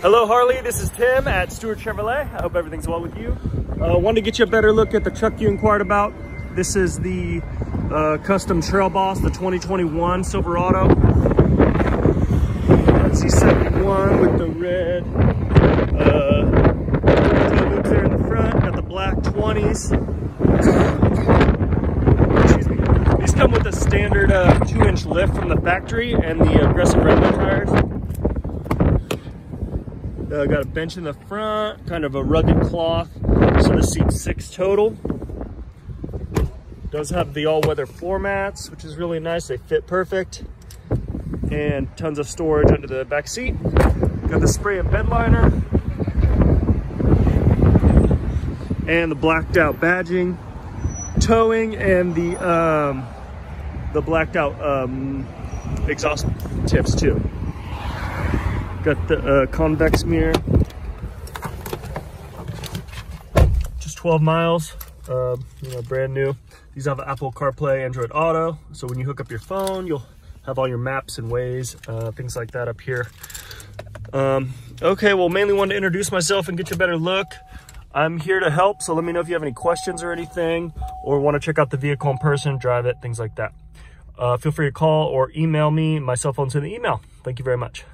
Hello Harley, this is Tim at Stewart Chevrolet. I hope everything's well with you. Uh, wanted to get you a better look at the truck you inquired about. This is the uh, custom Trail Boss, the 2021 Silverado. Z71 with the red uh, tail loops there in the front. Got the black 20s. Excuse me. These come with a standard uh, two inch lift from the factory and the aggressive regular tires. Uh, got a bench in the front, kind of a rugged cloth. So the seat's six total. Does have the all-weather floor mats, which is really nice. They fit perfect. And tons of storage under the back seat. Got the spray and bed liner. And the blacked out badging, towing, and the um, the blacked out um, exhaust tips too. Got the uh, convex mirror. Just 12 miles, uh, you know, brand new. These have Apple CarPlay, Android Auto. So when you hook up your phone, you'll have all your maps and Waze, uh, things like that up here. Um, okay, well, mainly wanted to introduce myself and get you a better look. I'm here to help, so let me know if you have any questions or anything, or want to check out the vehicle in person, drive it, things like that. Uh, feel free to call or email me. My cell phone's in the email. Thank you very much.